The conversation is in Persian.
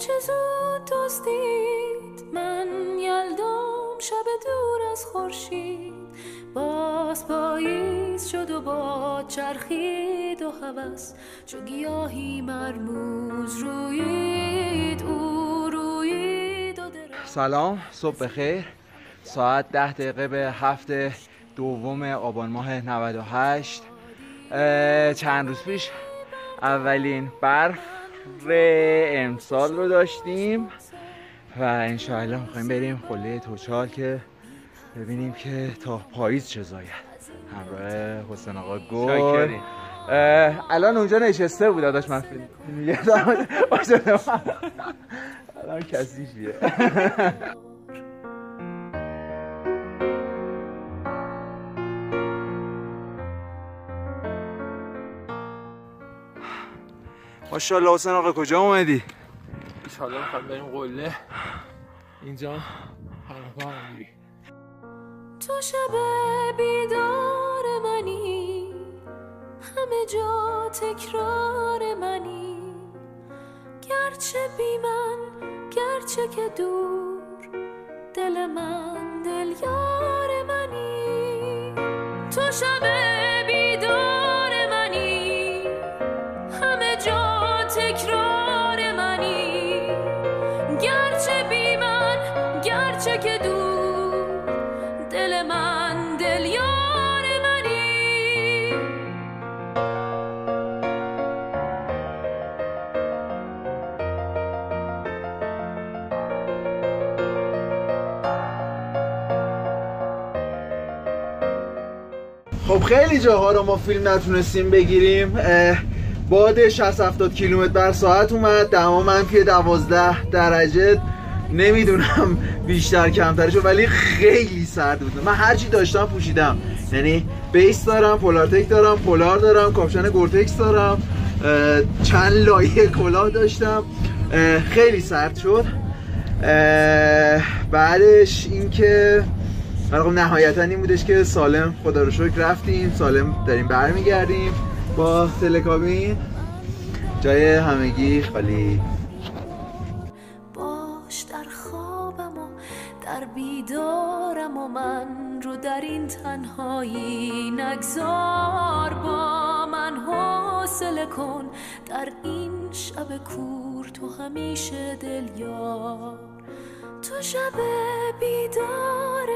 چه زود دزدید؟ من یلدام شب دور از خورشید باز پاییز شد و با چرخید و هوس چو گیاهی مرموز روید او روید و سلام صبح بخیر. ساعت ده دقیقه به هفته دوم آبان ماه 98 چند روز پیش اولین برف امسال رو داشتیم و انشاءالله می‌خوایم بریم قله توچال که ببینیم که تا پاییز چه زاید. همراه حسین آقا گل. الان اونجا نشسته بود داداش من فیلم. الان کسی ماشاءالله حسین آقا کجا اومدی؟ ایشالله می‌خوام بریم قله. اینجا همه میری تو شب بیدار منی. همه جا تکرار منی. گرچه بی من گرچه که دور دل من دل یار منی. تو شب خب خیلی جاها رو ما فیلم نتونستیم بگیریم. باد 60 70 کیلومتر بر ساعت اومد. دما منفی 12 درجه. نمی‌دونم بیشتر کمترش ولی خیلی سرد بود. من هرچی داشتم پوشیدم. یعنی base دارم Polartec دارم پولار دارم کاپشن Gore-Tex دارم چند لایه کلاه داشتم. خیلی سرد شد. بعدش اینکه خب نهایتا این بودش که سالم خدا رو شکر رفتیم. سالم داریم برمیگردیم با تلکابین. جای همگی خالی. باش در خوابم و در بیدارم و من رو در این تنهایی نگذار. با من حوصله کن. در این شب کور تو همیشه دل یار. تو شب بیدار